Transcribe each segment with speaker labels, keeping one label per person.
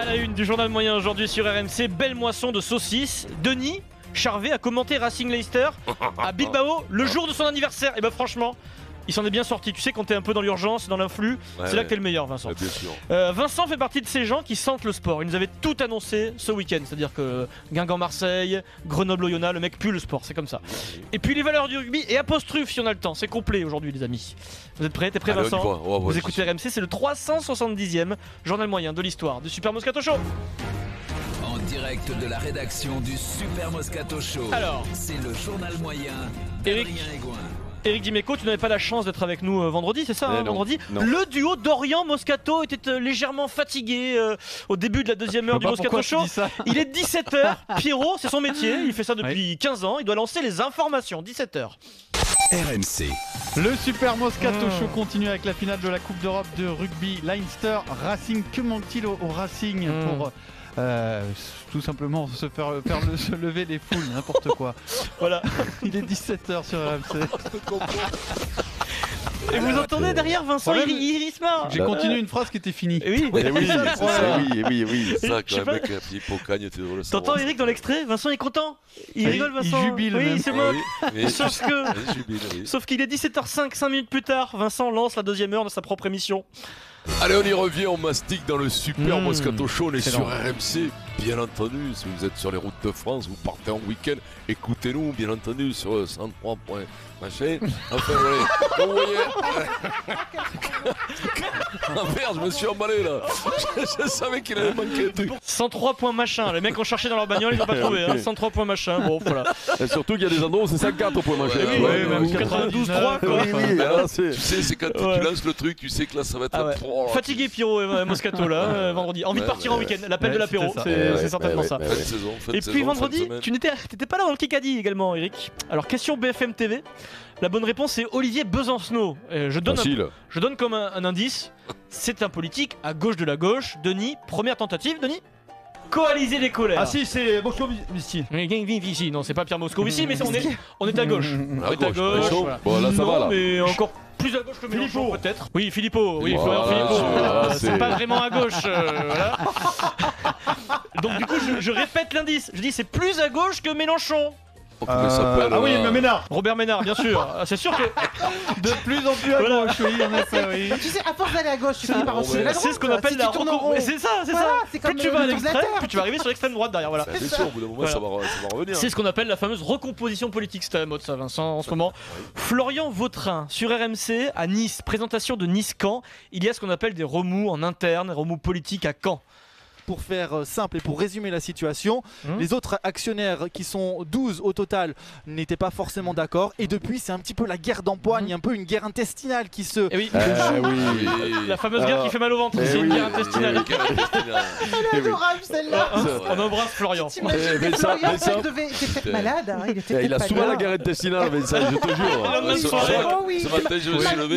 Speaker 1: À la une du journal moyen aujourd'hui sur RMC, belle moisson de saucisses. Denis Charvet a commenté Racing Leicester à Bilbao le jour de son anniversaire. Et bah franchement, il s'en est bien sorti. Tu sais, quand t'es un peu dans l'urgence, dans l'influx, c'est là que t'es le meilleur, Vincent.
Speaker 2: Ouais, bien sûr.
Speaker 1: Euh, Vincent fait partie de ces gens qui sentent le sport. Il nous avait tout annoncé ce week-end. C'est-à-dire que Guingamp-Marseille, Grenoble-Oyonnax, le mec pue le sport, c'est comme ça. Et puis les valeurs du rugby et apostrophe si on a le temps. C'est complet aujourd'hui, les amis. Vous êtes prêts? T'es prêt,
Speaker 2: Allez, on y
Speaker 1: Vincent.
Speaker 2: Ouais, ouais,
Speaker 1: Vous écoutez RMC, c'est le 370e journal moyen de l'histoire du Super Moscato Show.
Speaker 3: En direct de la rédaction du Super Moscato Show.
Speaker 1: Alors.
Speaker 3: c'est le journal moyen.
Speaker 1: Eric. Eric Dimeco, tu n'avais pas la chance d'être avec nous euh, vendredi, c'est ça
Speaker 4: Eh
Speaker 1: hein,
Speaker 4: non,
Speaker 1: Vendredi.
Speaker 4: non.
Speaker 1: Le duo Dorian-Moscato était euh, légèrement fatigué euh, au début de la deuxième heure du Moscato Show. Il est 17h. Pierrot, c'est son métier. Il fait ça depuis 15 ans. Il doit lancer les informations. 17h.
Speaker 3: RMC.
Speaker 5: Le Super Moscato
Speaker 1: Mmh.
Speaker 5: Show continue avec la finale de la Coupe d'Europe de rugby. Leinster Racing. Que manque-t-il au, au Racing
Speaker 1: Mmh.
Speaker 5: pour euh, tout simplement se faire, faire le- se lever les foules N'importe quoi.
Speaker 1: Voilà.
Speaker 5: Il est 17h sur RMC.
Speaker 1: Et vous entendez derrière Vincent
Speaker 5: Problème-
Speaker 1: il, il- il se marre.
Speaker 5: J'ai continué une phrase qui était finie.
Speaker 1: Eh oui.
Speaker 4: Eh oui,
Speaker 5: C'est ça, le
Speaker 4: c'est ça,
Speaker 5: problème.
Speaker 4: oui, oui, oui.
Speaker 2: Ça, quand
Speaker 1: pas.
Speaker 2: même, mec, un petit pocagne, drôle.
Speaker 1: T'entends. Eric dans l'extrait Vincent est content. Il
Speaker 5: Il-
Speaker 1: rigole
Speaker 5: il
Speaker 1: Vincent.
Speaker 5: jubile
Speaker 1: Oui, il se
Speaker 2: Oui,
Speaker 1: moque.
Speaker 2: mais-
Speaker 1: Sauf que.
Speaker 2: Jubile, oui.
Speaker 1: Sauf qu'il est 17h05, 5 minutes plus tard, Vincent lance la deuxième heure de sa propre émission.
Speaker 2: Allez, on y revient, on mastique dans le Super
Speaker 1: Mmh.
Speaker 2: Moscato Show. On est sur RMC, bien entendu. Si vous êtes sur les routes de France, vous partez en week-end, écoutez-nous, bien entendu, sur euh, 103 points machin. Enfin, voilà. Vous voyez. ah merde, je me suis emballé là. Je, je savais qu'il allait manquer un truc.
Speaker 1: 103 points machin, les mecs ont cherché dans leur bagnole, ils n'ont pas trouvé. Hein. 103 points machin, bon voilà.
Speaker 4: Et surtout qu'il y a des endroits où c'est 104 points machin.
Speaker 2: Ouais, ouais,
Speaker 4: Oui,
Speaker 1: 92-3 quoi.
Speaker 4: oui, oui, c'est.
Speaker 2: Tu sais, c'est quand tu-
Speaker 1: Ouais.
Speaker 2: tu lances le truc, tu sais que là, ça va être
Speaker 1: Ah
Speaker 2: un
Speaker 1: ouais.
Speaker 2: pro.
Speaker 1: Fatigué Pierrot et Moscato là, euh, vendredi. Envie de partir
Speaker 2: ouais,
Speaker 1: en week-end, l'appel
Speaker 5: ouais,
Speaker 1: de l'apéro, c'est c'est certainement
Speaker 4: ouais,
Speaker 1: ça. Et puis vendredi, tu n'étais pas là dans le Kikadi également, Eric. Alors question BFM TV. La bonne réponse c'est Olivier Besancenot. Euh, je donne un-
Speaker 4: Facile.
Speaker 1: je donne comme un, un indice. C'est un politique à gauche de la gauche. Denis, première tentative, Denis. Coaliser les colères.
Speaker 6: Ah si, c'est Moscovici.
Speaker 1: Oui, oui, oui, ici. Non, c'est pas Pierre Moscovici, mais on est, on est à gauche. On
Speaker 2: À
Speaker 1: est à
Speaker 2: gauche,
Speaker 1: gauche. Voilà.
Speaker 4: Bon, là, ça
Speaker 1: non,
Speaker 4: va, là.
Speaker 1: mais encore plus à gauche que Mélenchon,
Speaker 6: Philippot.
Speaker 1: peut-être. Oui, Philippot. Oui,
Speaker 4: Voilà,
Speaker 1: Florian Philippot.
Speaker 4: c'est- c'est-
Speaker 1: C'est pas vraiment à gauche. euh, voilà. Donc du coup, je, je répète l'indice. Je dis c'est plus à gauche que Mélenchon.
Speaker 2: Comment il s'appelle,
Speaker 6: ah oui, mais Ménard.
Speaker 1: Robert Ménard, bien sûr. Ah, C'est sûr que
Speaker 5: De plus en plus à
Speaker 1: Voilà.
Speaker 5: gauche, oui, en effet, oui.
Speaker 7: Tu sais, à force d'aller à gauche, tu finis par la droite.
Speaker 1: c'est ce qu'on appelle
Speaker 7: si
Speaker 1: la
Speaker 7: tu tournes en
Speaker 1: reco-
Speaker 7: rond.
Speaker 1: Mais C'est ça, c'est
Speaker 7: Voilà,
Speaker 1: ça.
Speaker 7: c'est
Speaker 1: Plus
Speaker 7: comme
Speaker 1: tu
Speaker 7: le-
Speaker 1: vas à
Speaker 7: le
Speaker 1: l'extrême, plus tu vas arriver sur l'extrême droite derrière. Voilà.
Speaker 2: C'est sûr, au bout d'un moment, ça, va, ça va revenir.
Speaker 1: C'est ce qu'on appelle la fameuse recomposition politique. C'était à la mode, ça, Vincent, en ce moment. Florian Vautrin, sur RMC, à Nice, présentation de Nice-Caen. Il y a ce qu'on appelle des remous en interne, remous politiques à Caen.
Speaker 6: Pour faire euh, simple et pour résumer la situation,
Speaker 1: Hum.
Speaker 6: les autres actionnaires qui sont 12 au total n'étaient pas forcément d'accord et depuis c'est un petit peu la guerre d'empoigne, un peu une guerre intestinale qui se...
Speaker 1: Et oui,
Speaker 4: Eh oui.
Speaker 1: la fameuse guerre qui fait mal au ventre.
Speaker 4: Eh
Speaker 1: C'est une
Speaker 4: oui.
Speaker 1: guerre intestinale.
Speaker 7: Elle est adorable celle-là.
Speaker 1: Ah, On embrasse Florian.
Speaker 7: T'imagines
Speaker 4: Eh,
Speaker 7: Florian,
Speaker 4: Vincent.
Speaker 7: il devait- il était peut-être malade. hein, Il était
Speaker 4: Eh, Il a souvent la guerre intestinale, Vincent, je te jure.
Speaker 1: Ah,
Speaker 7: Oh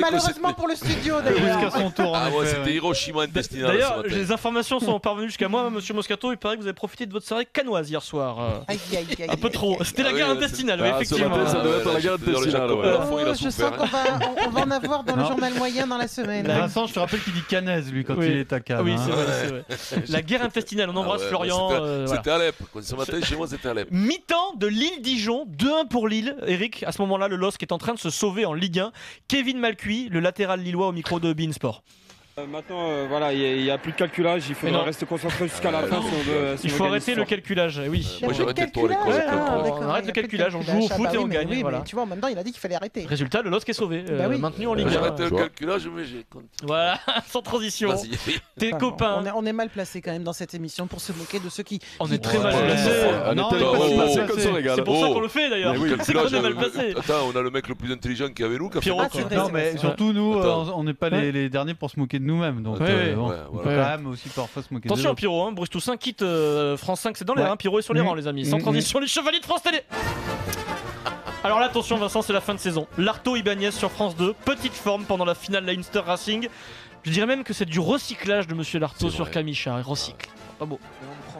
Speaker 7: Malheureusement pour le studio
Speaker 5: Jusqu'à
Speaker 7: d'ailleurs.
Speaker 5: son tour, en
Speaker 2: Ah c'était. Hiroshima intestinal ce
Speaker 1: D'ailleurs, les informations sont parvenues jusqu'à moi, monsieur Moscato. Il paraît que vous avez profité de votre soirée canoise hier soir. euh,
Speaker 7: Aïe, aïe, aïe,
Speaker 1: Un peu trop. C'était
Speaker 2: Ah
Speaker 1: la
Speaker 2: oui,
Speaker 1: guerre intestinale,
Speaker 4: Ah,
Speaker 1: effectivement.
Speaker 4: ça doit être la guerre intestinale,
Speaker 7: Oh, je sens qu'on va, on, on va en avoir dans le journal moyen dans la semaine.
Speaker 5: Vincent, je te rappelle qu'il dit canaise, lui, quand il est à Cannes.
Speaker 1: Ah oui,
Speaker 5: hein.
Speaker 1: c'est vrai, c'est vrai. La guerre intestinale, on embrasse
Speaker 2: Ah ouais,
Speaker 1: Florian.
Speaker 2: C'était
Speaker 1: euh,
Speaker 2: Alep. Ce matin, chez moi, c'était Alep.
Speaker 1: Mi-temps de Lille-Dijon, 2-1 pour Lille. Eric, à ce moment-là, le LOSC est en train de se sauver en Ligue 1. Kevin Malcuit, le latéral lillois au micro de Beansport.
Speaker 8: Euh, Maintenant, euh, voilà, il n'y a, plus de calculage, il faudra rester concentré jusqu'à la
Speaker 2: Euh,
Speaker 8: fin
Speaker 2: non.
Speaker 8: si on veut. si
Speaker 1: Il faut arrêter le calculage, oui.
Speaker 7: A
Speaker 2: Moi,
Speaker 7: calculage.
Speaker 1: Ouais,
Speaker 7: Ah,
Speaker 1: on arrête le calculage, on joue au foot
Speaker 7: bah
Speaker 1: et on gagne,
Speaker 7: Oui,
Speaker 1: voilà.
Speaker 7: mais tu vois, en même temps, il a dit qu'il fallait arrêter.
Speaker 1: Résultat, le LOSC est sauvé, euh,
Speaker 7: Bah oui.
Speaker 1: maintenu en
Speaker 2: J'ai
Speaker 1: Ligue 1.
Speaker 2: arrêté le calculage, mais j'ai.
Speaker 1: Voilà, sans transition.
Speaker 2: Vas-y.
Speaker 1: Tes
Speaker 7: Enfin,
Speaker 1: copains,
Speaker 7: On est, on est mal placé quand même dans cette émission pour se moquer de ceux qui.
Speaker 1: on
Speaker 7: qui
Speaker 1: est très mal
Speaker 4: placé
Speaker 5: placé.
Speaker 4: comme ça, les gars.
Speaker 1: C'est pour ça
Speaker 2: Oh.
Speaker 1: qu'on le fait d'ailleurs. C'est qu'on est mal
Speaker 2: euh,
Speaker 1: placé.
Speaker 2: Attends, on a le mec le plus intelligent qu'il y avait nous qui
Speaker 5: Non, mais surtout nous, euh, on n'est pas les, derniers pour se moquer de nous-mêmes. Donc,
Speaker 1: Ouais,
Speaker 5: euh,
Speaker 1: ouais.
Speaker 5: bon,
Speaker 2: Ouais,
Speaker 5: on peut quand même aussi parfois se moquer
Speaker 1: Attention. Pierrot, hein, Bruce Toussaint quitte euh, France 5, c'est dans l'air,
Speaker 5: Ouais.
Speaker 1: hein, Pierrot est sur les rangs les amis. Sans transition, les chevaliers de France Télé Alors là attention Vincent, c'est la fin de saison. Larto Ibanez sur France 2, petite forme pendant la finale Leinster Racing. Je dirais même que c'est du recyclage de Monsieur Larto sur Char, il recycle. pas beau.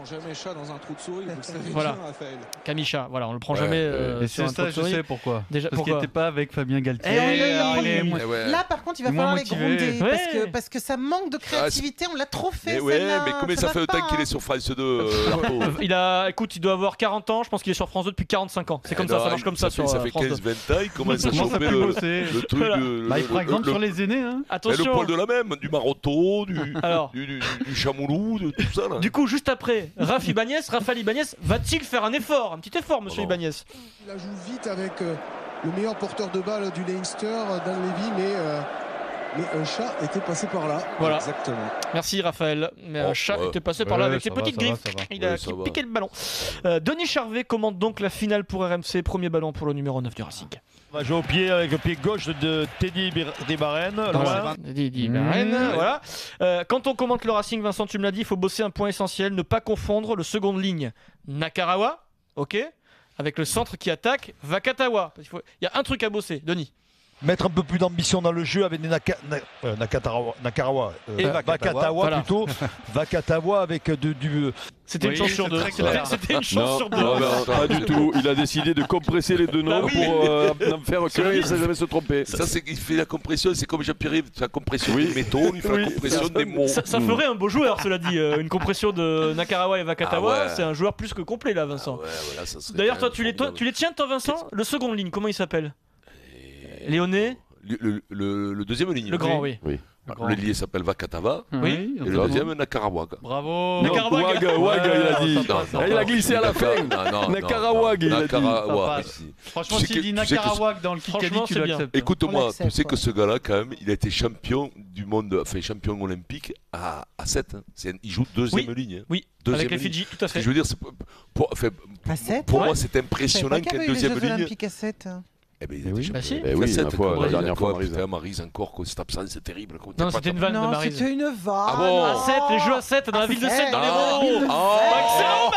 Speaker 9: Mais on ne prend jamais chat dans un trou de souris, vous le savez
Speaker 1: Voilà.
Speaker 9: bien, Raphaël.
Speaker 1: Camicha, voilà, on le prend
Speaker 2: Ouais,
Speaker 1: jamais
Speaker 2: ouais.
Speaker 1: euh,
Speaker 5: Et
Speaker 1: sur
Speaker 5: c'est
Speaker 1: un
Speaker 5: ça,
Speaker 1: trou de
Speaker 5: je
Speaker 1: souris.
Speaker 5: sais pourquoi.
Speaker 1: Déjà,
Speaker 5: Parce qu'il n'était pas avec Fabien Galtier.
Speaker 7: Eh
Speaker 5: moins-
Speaker 2: Eh ouais.
Speaker 7: Là, par contre, il va falloir les gronder parce,
Speaker 1: Ouais.
Speaker 7: que, parce que ça manque de créativité. On l'a trop fait.
Speaker 2: Mais ouais, mais combien ça, fait de temps qu'il est sur France 2, euh,
Speaker 1: Euh, Il a, écoute, il doit avoir 40 ans. Je pense qu'il est sur France 2 depuis 45 ans. C'est comme
Speaker 2: Eh
Speaker 1: ça,
Speaker 2: non,
Speaker 1: ça marche comme ça,
Speaker 2: fait,
Speaker 1: sur
Speaker 2: ça fait
Speaker 1: France 2.
Speaker 2: 15-20 ans, il commence à
Speaker 5: Il commence à
Speaker 2: choper le,
Speaker 5: bosser.
Speaker 2: le truc de.
Speaker 5: Bah, il
Speaker 2: le-
Speaker 5: prend exemple
Speaker 2: le-
Speaker 5: sur les aînés. Hein.
Speaker 2: Mais le
Speaker 1: Attention.
Speaker 2: poil de la même, du maroto, du, chamoulou, de tout ça
Speaker 1: du coup, juste après, Raph Ibanez, Raphaël Ibanez, va-t-il faire un effort, un petit effort, monsieur
Speaker 2: Oh.
Speaker 1: Ibanez?
Speaker 9: Il la joue vite avec euh, le meilleur porteur de balle du Leinster, euh, Dan Levy, mais, euh, mais un chat était passé par là.
Speaker 1: Voilà.
Speaker 9: Exactement.
Speaker 1: Merci Raphaël. Mais un
Speaker 2: Oh,
Speaker 1: chat
Speaker 2: ouais.
Speaker 1: était passé par là
Speaker 5: Ouais,
Speaker 1: avec ses
Speaker 5: va,
Speaker 1: petites
Speaker 5: va,
Speaker 1: griffes.
Speaker 5: va.
Speaker 1: Il a piqué le ballon. Euh, Denis Charvet commande donc la finale pour RMC. Premier ballon pour le numéro 9 du Racing.
Speaker 10: On va jouer au pied avec le pied gauche de Teddy Ribaren.
Speaker 1: Voilà.
Speaker 5: Mmh.
Speaker 1: Voilà. Euh, quand on commente le Racing, Vincent, tu me l'as dit, il faut bosser un point essentiel, ne pas confondre le seconde ligne Nakarawa, ok, avec le centre qui attaque Vakatawa. Il faut- il y a un truc à bosser, Denis.
Speaker 10: Mettre un peu plus d'ambition dans le jeu avec des Naka, Na- euh, Nakarawa, euh,
Speaker 1: Et
Speaker 10: Vakatawa,
Speaker 1: Vakatawa, voilà.
Speaker 10: plutôt. Vakatawa avec de- du.
Speaker 1: C'était
Speaker 5: Oui,
Speaker 1: une chance sur
Speaker 5: c'est
Speaker 1: deux. C'était une chance
Speaker 4: Non,
Speaker 1: sur deux.
Speaker 4: non, non, pas du tout. Il a décidé de compresser les deux noms
Speaker 1: Bah oui.
Speaker 4: pour euh, n'en faire qu'un et sans jamais se tromper.
Speaker 2: Ça, c'est qu'il fait la compression, c'est comme Jean-Pierre, il fait la compression
Speaker 4: Oui.
Speaker 2: des métaux, il fait
Speaker 4: Oui.
Speaker 2: la compression des mots.
Speaker 1: Ça, ça
Speaker 4: Mm.
Speaker 1: ferait un beau joueur, cela dit. euh, une compression de Nakarawa et Vakatawa,
Speaker 2: Ah ouais.
Speaker 1: c'est un joueur plus que complet là,
Speaker 2: Ah
Speaker 1: Vincent.
Speaker 2: ouais, voilà, ça serait
Speaker 1: D'ailleurs, toi tu, les, toi, tu les tiens, toi, Vincent? Le second ligne, comment il s'appelle? Léoné
Speaker 2: Le, le- le- le deuxième ligne.
Speaker 1: Le grand, oui.
Speaker 2: Le lié s'appelle Vakatava
Speaker 1: Oui.
Speaker 2: et le deuxième Nakarawaga.
Speaker 5: Bravo.
Speaker 4: Non,
Speaker 1: Nakarawa.
Speaker 4: Waga, Waga, il a dit. Il a glissé à la fin. Nakarawag, il a dit.
Speaker 5: Franchement, s'il dit Nakarawak dans le Kikadi, tu l'acceptes.
Speaker 2: Écoute-moi, tu sais que ce gars-là, quand même, il a été champion du monde, enfin champion olympique à, à 7. hein. Il joue deuxième
Speaker 1: Oui.
Speaker 2: ligne. hein.
Speaker 1: Oui,
Speaker 2: Deuxième
Speaker 1: avec les
Speaker 2: ligne.
Speaker 1: Fidji, tout à fait.
Speaker 2: je veux dire, pour,
Speaker 1: Ouais.
Speaker 2: moi, c'est impressionnant
Speaker 7: pas qu'il y
Speaker 2: qu'un deuxième ligne.
Speaker 7: Olympiques à 7.
Speaker 2: Eh ben, il
Speaker 4: Eh oui.
Speaker 1: Bah si.
Speaker 4: Eh oui, la fois, la dernière fois,
Speaker 2: Quoi,
Speaker 4: Maryse.
Speaker 2: Putain, Maryse encore, quoi, cette absence, c'est terrible. quoi.
Speaker 1: Non,
Speaker 2: T'es
Speaker 1: c'était
Speaker 2: pas-
Speaker 1: une vanne de
Speaker 7: Non,
Speaker 1: Maryse.
Speaker 7: c'était une vanne.
Speaker 2: Ah bon
Speaker 1: À 7, les jeux à 7 dans la
Speaker 7: Ah,
Speaker 1: ville de
Speaker 7: c'est
Speaker 1: 7 dans les.
Speaker 2: Ah,
Speaker 1: Excellent,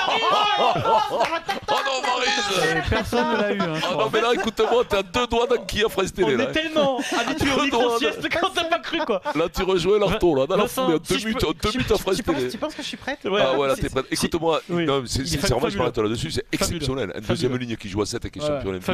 Speaker 2: Oh non, Maryse
Speaker 5: Personne ne l'a eu. Hein,
Speaker 2: Ah non, mais là, écoute-moi, t'as deux doigts d'enquille à France
Speaker 1: On
Speaker 2: Télé. Là,
Speaker 1: est tellement habitué au
Speaker 2: Deux doigts de-
Speaker 1: micro-sieste quand t'as pas cru quoi.
Speaker 2: Là, tu rejoins l'Arto, là, dans la foulée, en deux minutes,
Speaker 1: peux-
Speaker 2: en deux minutes à France
Speaker 7: Tu penses,
Speaker 2: Télé.
Speaker 7: tu penses que je suis prête
Speaker 1: Ouais,
Speaker 2: Ah ouais, là, t'es prêt.
Speaker 1: si-
Speaker 2: Écoute-moi, c'est- c'est- sincèrement, je m'arrête là-dessus, c'est exceptionnel. Un
Speaker 1: Fabuleux.
Speaker 2: deuxième ligne qui joue à 7 et qui est
Speaker 1: Ouais,
Speaker 2: champion olympique,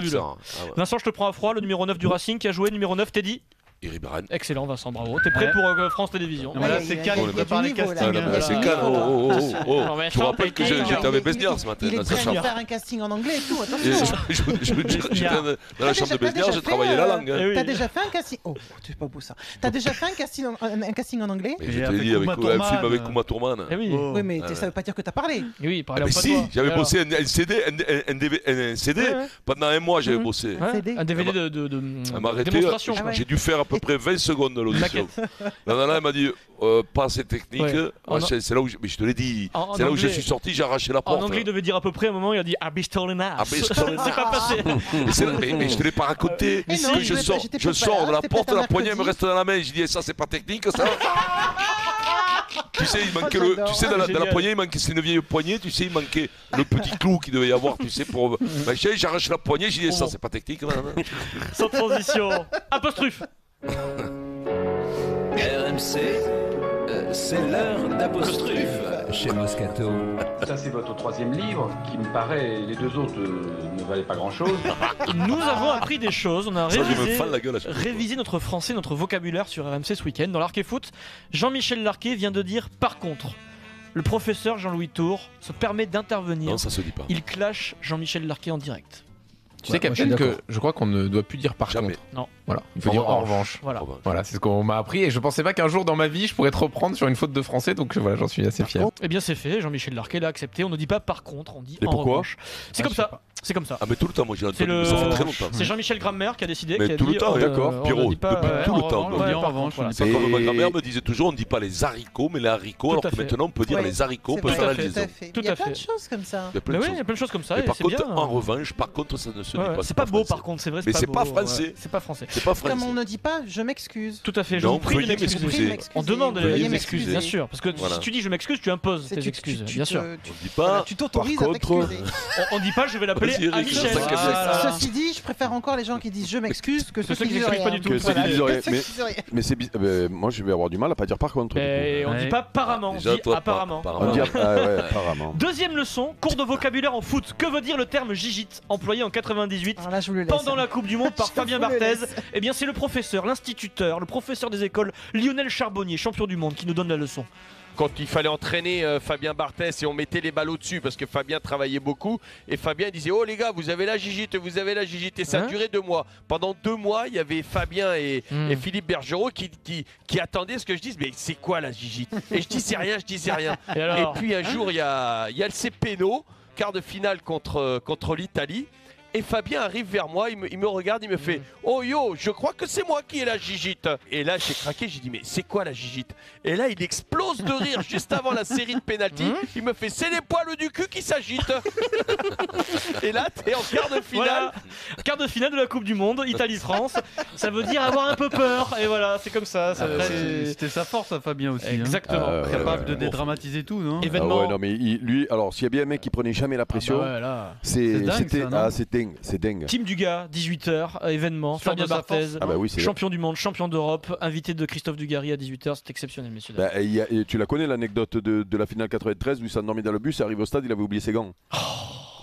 Speaker 1: je te prends à froid, le numéro 9 du Racing qui a joué, numéro 9, Teddy.
Speaker 2: Iri Baran.
Speaker 1: Excellent, Vincent, bravo. T'es prêt
Speaker 5: Ouais.
Speaker 1: pour euh, France Télévisions
Speaker 5: Voilà,
Speaker 7: aïe,
Speaker 5: c'est calme, il prépare les.
Speaker 2: Ah,
Speaker 5: castings.
Speaker 2: c'est
Speaker 7: Ah,
Speaker 2: calme.
Speaker 7: voilà.
Speaker 2: Oh, oh, oh, oh. Je vous rappelle que j'étais avec Besniard ce matin
Speaker 7: Il est prêt à faire un casting en anglais et tout, attention.
Speaker 2: je- dans la chambre de Besniard, j'ai
Speaker 7: fait,
Speaker 2: travaillé la
Speaker 7: euh,
Speaker 2: langue. hein.
Speaker 1: Eh.
Speaker 7: T'as déjà fait un casting Oh, c'est pas beau ça. T'as déjà fait un casting en, un, un casting en anglais
Speaker 2: je te
Speaker 5: avec
Speaker 2: l'ai dit, avec un film avec Uma Thurman.
Speaker 1: Eh oui,
Speaker 5: Oh.
Speaker 7: Mais
Speaker 2: Ah
Speaker 7: ça veut pas dire que t'as parlé.
Speaker 1: Eh oui,
Speaker 2: Ah, mais
Speaker 1: pas
Speaker 2: si, j'avais bossé un, CD, un, un, DV un CD
Speaker 1: Ouais, ouais.
Speaker 2: pendant un mois, j'avais
Speaker 1: Mhm.
Speaker 2: bossé.
Speaker 1: Ouais. Un DVD de, de, démonstration.
Speaker 7: Ah ouais.
Speaker 2: j'ai dû faire peu près 20 secondes de l'audition.
Speaker 1: Maquette.
Speaker 2: La nana, elle m'a dit, euh, pas assez technique.
Speaker 1: Ouais. En-
Speaker 2: c'est là où, je, mais je te l'ai dit, c'est là où je suis sorti, j'ai arraché la porte.
Speaker 1: En anglais, il devait dire à peu près à un moment, il a dit Ah, be stolen ass.
Speaker 2: Ah, be stolen
Speaker 1: C'est pas passé.
Speaker 2: mais, mais- mais je te l'ai pas raconté.
Speaker 7: Mais
Speaker 2: que
Speaker 7: non,
Speaker 2: je sors, je sors
Speaker 7: là,
Speaker 2: de la porte, la poignée me reste dans la main. Je dis, ça, c'est pas technique, ça. tu sais, il manquait le, tu sais, dans la, dans la
Speaker 1: Génial.
Speaker 2: poignée, il manquait, c'est une vieille poignée, tu sais, il manquait le petit clou qu'il devait y avoir, tu sais, pour. machin. J'arrache la poignée, je dis, ça, c'est pas technique. non, non.
Speaker 1: Sans transition. Apostrophe.
Speaker 3: RMC, euh, c'est l'heure d'apostrophe chez Moscato.
Speaker 11: Ça, c'est votre troisième livre, qui me paraît, les deux autres euh, ne valaient pas grand-chose.
Speaker 1: Nous avons appris des choses. On a
Speaker 2: Ça, je me
Speaker 1: révisé,
Speaker 2: fends la gueule à chaque fois.
Speaker 1: révisé notre français, notre vocabulaire sur RMC ce week-end. Dans l'Arc et Foot, Jean-Michel Larquet vient de dire par contre. Le professeur Jean-Louis Tour se permet d'intervenir.
Speaker 2: Non, ça se dit pas.
Speaker 1: Il clash Jean-Michel Larquet en direct.
Speaker 12: Tu sais, Captain, que je crois qu'on ne doit plus dire par
Speaker 2: Jamais.
Speaker 12: contre.
Speaker 1: Non.
Speaker 12: Voilà, il faut dire en revanche.
Speaker 1: Voilà.
Speaker 12: Voilà, c'est ce qu'on m'a appris et je pensais pas qu'un jour dans ma vie je pourrais te reprendre sur une faute de français, donc voilà, j'en suis assez fier.
Speaker 1: Eh bien, c'est fait. Jean-Michel Larquet l'a accepté. On ne dit pas par contre, on dit
Speaker 2: Et
Speaker 1: en
Speaker 2: pourquoi
Speaker 1: revanche. C'est
Speaker 5: Ah,
Speaker 1: comme ça. C'est comme ça.
Speaker 2: Ah, mais tout le temps, moi, j'ai entendu,
Speaker 1: le-
Speaker 2: mais ça fait très longtemps.
Speaker 1: C'est Jean-Michel Grammer qui a décidé.
Speaker 2: Mais
Speaker 1: qui a
Speaker 2: tout le temps,
Speaker 1: euh,
Speaker 2: d'accord,
Speaker 1: on
Speaker 2: Pierrot,
Speaker 1: ne dit pas,
Speaker 2: depuis
Speaker 1: ouais,
Speaker 2: tout
Speaker 1: en
Speaker 2: le temps,
Speaker 1: ouais,
Speaker 5: en revanche,
Speaker 1: voilà.
Speaker 2: C'est comme ma grand-mère me disait toujours, on ne dit pas les haricots, mais les haricots, alors que maintenant on peut dire les haricots, on peut faire la
Speaker 7: tout
Speaker 2: liaison.
Speaker 7: à fait.
Speaker 1: Tout
Speaker 7: Il y a plein de choses comme ça.
Speaker 2: Il y a plein de
Speaker 1: oui,
Speaker 2: choses.
Speaker 1: il y a plein de choses comme ça. Et
Speaker 2: par contre, en revanche, par contre, ça ne se dit pas.
Speaker 1: c'est pas beau par contre, c'est vrai.
Speaker 2: Mais c'est pas français.
Speaker 1: C'est pas français.
Speaker 2: C'est pas
Speaker 7: Comme on ne dit pas, je m'excuse.
Speaker 1: Tout à fait, je
Speaker 2: Non,
Speaker 1: vous prie de m'excuser. On demande les
Speaker 7: m'excuser.
Speaker 1: excuses, bien sûr. Parce que
Speaker 2: Voilà.
Speaker 1: si tu dis je m'excuse, tu imposes tes
Speaker 7: tu-
Speaker 1: excuses,
Speaker 7: tu-
Speaker 1: bien sûr.
Speaker 7: te-
Speaker 2: On dit
Speaker 7: Voilà,
Speaker 2: pas.
Speaker 7: tu t'autorises à t'excuser.
Speaker 1: On, on dit pas je vais l'appeler à Michel.
Speaker 7: Ceci dit, je préfère encore les gens qui disent je m'excuse que ceux qui
Speaker 1: s'excusent
Speaker 7: rien.
Speaker 1: pas du tout.
Speaker 4: Mais, c'est bizarre. ben, moi, je vais avoir du mal à pas dire par contre.
Speaker 1: Et on dit pas apparemment, apparemment. Deuxième leçon, cours de vocabulaire en foot. Que veut dire le terme gigite, employé en 98
Speaker 7: Alors là, je vous le laisse.
Speaker 1: pendant la Coupe du Monde par Fabien Barthez. Eh bien, c'est le professeur, l'instituteur, le professeur des écoles, Lionel Charbonnier, champion du monde, qui nous donne la leçon.
Speaker 13: quand il fallait entraîner euh, Fabien Barthès et on mettait les balles au-dessus parce que Fabien travaillait beaucoup et Fabien disait oh les gars vous avez la gigite vous avez la gigite. Et ça a
Speaker 1: Hein
Speaker 13: duré deux mois. Pendant deux mois il y avait Fabien et,
Speaker 1: Hmm.
Speaker 13: et Philippe Bergerot qui, qui, qui attendaient ce que je dise mais c'est quoi la gigite? Et je disais rien je disais rien.
Speaker 1: Et
Speaker 13: puis un jour il y a, il y a le CPNO quart de finale contre, contre l'Italie et Fabien arrive vers moi, il me, il me regarde, il me fait Oh yo, je crois que c'est moi qui ai la gigite. Et là, j'ai craqué, j'ai dit Mais c'est quoi la gigite? Et là, il explose de rire juste avant la série de pénalty. Il me fait C'est les poils du cul qui s'agitent. et là, t'es en quart de finale.
Speaker 1: Voilà, quart de finale de la Coupe du Monde, Italie-France. ça veut dire avoir un peu peur. Et voilà, c'est comme ça. c'est-
Speaker 5: C'était sa force à Fabien aussi. hein.
Speaker 1: Exactement.
Speaker 4: Ah, ouais,
Speaker 5: Capable
Speaker 4: ouais,
Speaker 5: de dédramatiser tout, non?
Speaker 4: Ah
Speaker 1: Événement.
Speaker 4: ouais, non, mais il- lui, alors s'il y a bien un mec qui prenait jamais la pression,
Speaker 1: Ah bah ouais,
Speaker 4: c'était c'est dingue, c'est dingue.
Speaker 1: Team Dugas, 18h, événement,
Speaker 5: Sûr
Speaker 1: Fabien Barthez,
Speaker 4: Ah bah oui,
Speaker 1: champion du monde, champion d'Europe, invité de Christophe Dugarry à 18h, c'est exceptionnel, messieurs.
Speaker 4: Bah, et il y a- et tu la connais l'anecdote de, de la finale 93 où il s'est endormi dans le bus, il arrive au stade, il avait oublié ses gants.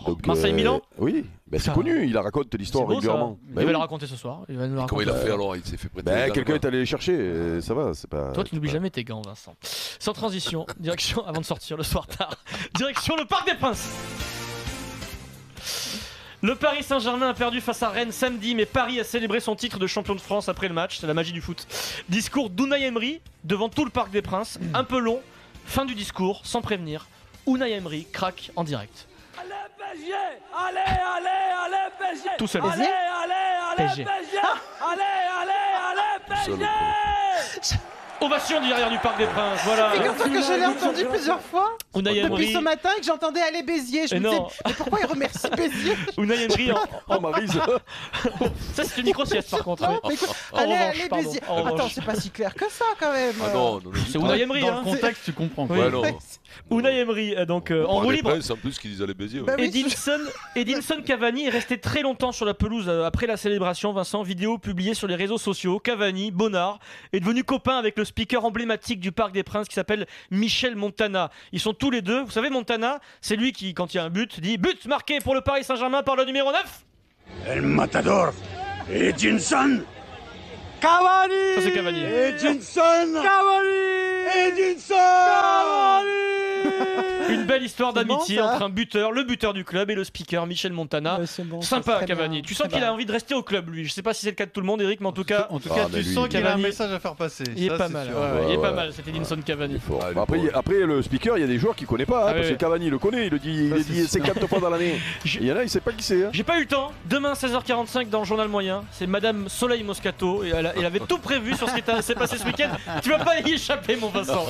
Speaker 4: Donc,
Speaker 1: Oh. Marseille-Milan
Speaker 4: Oui, bah, c'est connu, il
Speaker 1: c'est
Speaker 4: l'histoire régulièrement.
Speaker 1: Il va
Speaker 4: oui.
Speaker 1: le raconter ce soir. Il va nous le
Speaker 2: Comment il a fait alors Il s'est fait prêter.
Speaker 4: Quelqu'un est allé les chercher, euh, ça va, c'est pas.
Speaker 1: Toi, tu n'oublies
Speaker 4: pas-
Speaker 1: jamais tes gants, Vincent. Sans transition, direction, avant de sortir le soir tard, direction le Parc des Princes. Le Paris Saint-Germain a perdu face à Rennes samedi, mais Paris a célébré son titre de champion de France après le match. C'est la magie du foot. Discours d'Unai Emery devant tout le Parc des Princes, un peu long. Fin du discours, sans prévenir. Unai Emery craque en direct.
Speaker 14: Allez, allez, allez, PSG
Speaker 1: Tout seul.
Speaker 14: Allez, allez, allez,
Speaker 1: PSG.
Speaker 14: PSG Allez, allez, allez, PSG
Speaker 1: Ovation du derrière du Parc des Princes, voilà.
Speaker 7: Figure-toi que je l'ai entendu plusieurs fois
Speaker 1: Unai
Speaker 7: depuis ce matin et que j'entendais aller Béziers. Je
Speaker 1: Et
Speaker 7: me disais,
Speaker 1: non.
Speaker 7: mais pourquoi il remercie Béziers
Speaker 1: Unai Emery en-
Speaker 4: Oh Maryse
Speaker 1: Ça, c'est une micro-sieste par contre.
Speaker 7: Non, mais écoute,
Speaker 1: En
Speaker 7: allez,
Speaker 1: revanche,
Speaker 7: allez Béziers.
Speaker 1: en
Speaker 7: Attends, c'est pas si clair que ça quand même.
Speaker 2: Ah non, non, non,
Speaker 1: C'est Unai Emery,
Speaker 5: Dans
Speaker 1: hein.
Speaker 5: le contexte, tu comprends.
Speaker 1: Oui.
Speaker 2: Ouais.
Speaker 1: Unai Emery, euh, donc euh, en roue
Speaker 2: les
Speaker 1: libre.
Speaker 2: princes, en plus qui disent allez baiser. ouais.
Speaker 7: Bah oui.
Speaker 1: Edinson, Edinson Cavani est resté très longtemps sur la pelouse euh, après la célébration. Vincent, vidéo publiée sur les réseaux sociaux. Cavani, Bonnard, est devenu copain avec le speaker emblématique du Parc des Princes qui s'appelle Michel Montana. Ils sont tous les deux. Vous savez, Montana, c'est lui qui, quand il y a un but, dit but marqué pour le Paris Saint-Germain par le numéro 9.
Speaker 14: El Matador Edinson Cavani
Speaker 1: Ça, c'est Cavani.
Speaker 14: Edinson Cavani Edinson
Speaker 1: Une belle histoire
Speaker 7: C'est bon,
Speaker 1: d'amitié entre un buteur, le buteur du club, et le speaker Michel Montana.
Speaker 7: Ouais, c'est bon, c'est
Speaker 1: Sympa Cavani.
Speaker 7: bien,
Speaker 1: Tu sens qu'il a envie de rester au club lui. Je sais pas si c'est le cas de tout le monde Eric, mais en tout cas,
Speaker 5: En tout
Speaker 4: Ah,
Speaker 5: cas,
Speaker 4: mais
Speaker 5: tu
Speaker 4: lui,
Speaker 5: sens qu'il a un message à faire passer.
Speaker 1: il est
Speaker 5: Ça,
Speaker 1: pas
Speaker 5: c'est
Speaker 1: mal. ouais, ouais, il est
Speaker 4: Ouais,
Speaker 1: pas mal, cet Edinson Cavani.
Speaker 4: Bon, bah après, après, le speaker, il y a des joueurs qu'il connaît pas, hein,
Speaker 1: Ah
Speaker 4: parce que Cavani le connaît, il le dit, il
Speaker 5: c'est
Speaker 4: dit
Speaker 5: sûr.
Speaker 4: 50 fois dans l'année. Il y en a, il sait pas qui c'est. hein.
Speaker 1: J'ai pas eu le temps. Demain 16h45 dans le journal moyen, c'est Madame Soleil Moscato et elle, avait tout prévu sur ce qui s'est passé ce week-end. Tu vas pas y échapper mon Vincent.